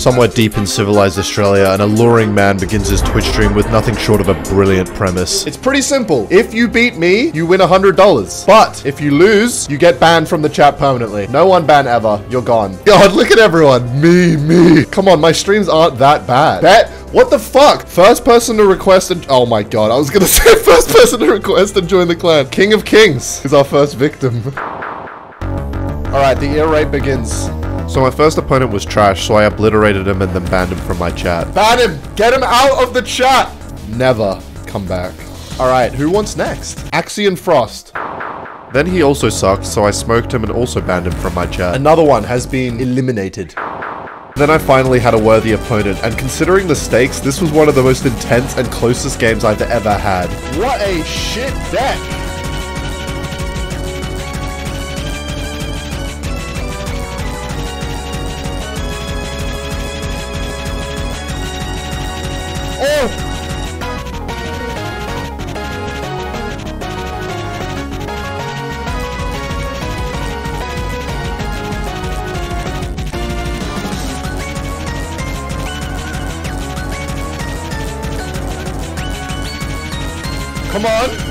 Somewhere deep in civilized Australia, an alluring man begins his Twitch stream with nothing short of a brilliant premise. It's pretty simple. If you beat me, you win $100. But if you lose, you get banned from the chat permanently. No one ban ever. You're gone. God, look at everyone. Me, me. Come on, my streams aren't that bad. Bet what the fuck? First person to request and oh my god, I was gonna say first person to request and join the clan. King of Kings is our first victim. Alright, the ear rape begins. So my first opponent was trash, so I obliterated him and then banned him from my chat. Ban him! Get him out of the chat! Never come back. Alright, who wants next? Axion Frost. Then he also sucked, so I smoked him and also banned him from my chat. Another one has been eliminated. Then I finally had a worthy opponent, and considering the stakes, this was one of the most intense and closest games I've ever had. What a shit deck! Come on!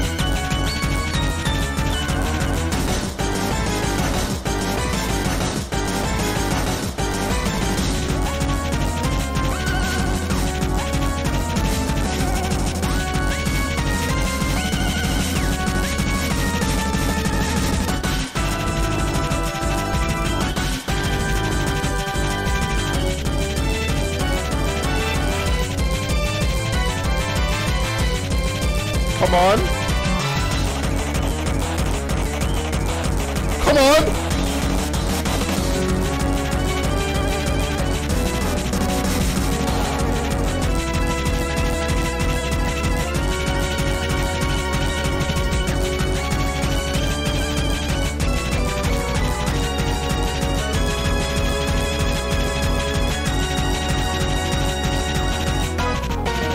Come on. Come on.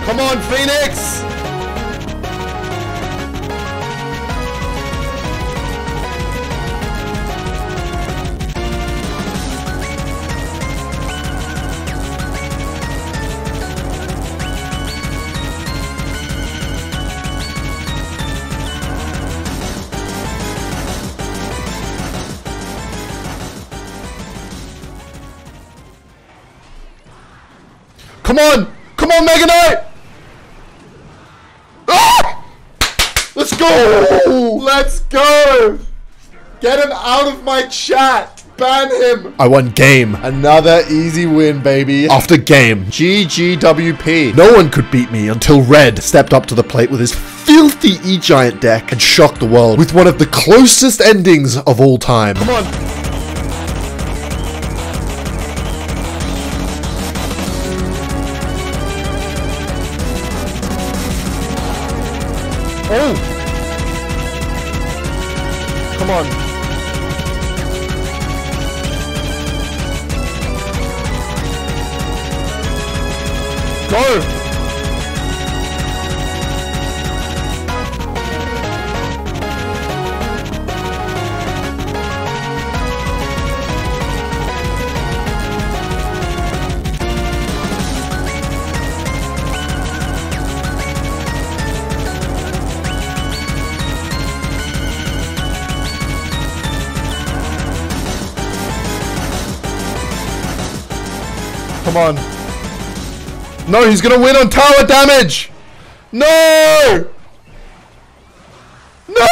Come on, Phoenix! Come on! Come on, Mega Knight! Ah! Let's go! Let's go! Get him out of my chat! Ban him! I won game. Another easy win, baby. After game. GGWP. No one could beat me until Red stepped up to the plate with his filthy E-Giant deck and shocked the world with one of the closest endings of all time. Come on. Oh! Come on. Go! Come on. No, he's gonna win on tower damage! No! No!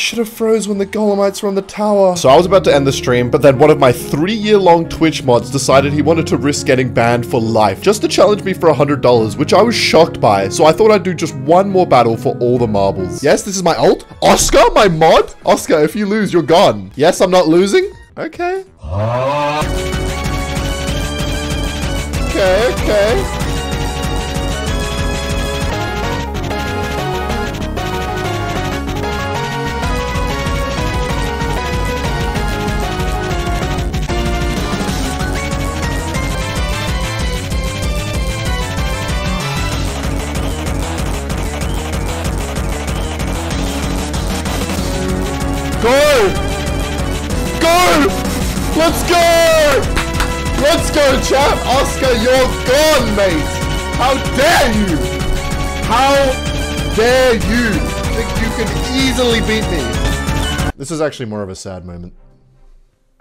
Should have froze when the Golemites were on the tower. So I was about to end the stream, but then one of my three-year-long Twitch mods decided he wanted to risk getting banned for life, just to challenge me for $100, which I was shocked by, so I thought I'd do just one more battle for all the marbles. Yes, this is my ult. Oscar, my mod? Oscar, if you lose, you're gone. Yes, I'm not losing? Okay, Let's go! Let's go, champ! Oscar, you're gone, mate! How dare you! How dare you think you can easily beat me? This is actually more of a sad moment.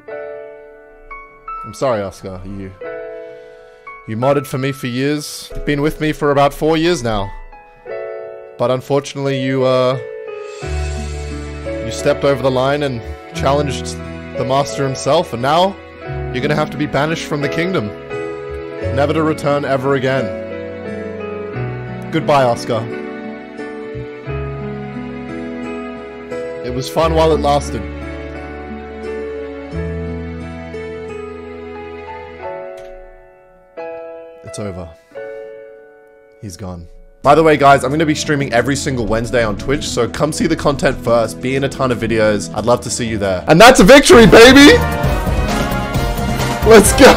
I'm sorry, Oscar. You... You modded for me for years. You've been with me for about four years now. But unfortunately, you, uh... You stepped over the line and challenged the master himself, and now you're gonna have to be banished from the kingdom. Never to return ever again. Goodbye, Oscar. It was fun while it lasted. It's over. He's gone. By the way, guys, I'm going to be streaming every single Wednesday on Twitch, so come see the content first, be in a ton of videos. I'd love to see you there. And that's a victory, baby! Let's go!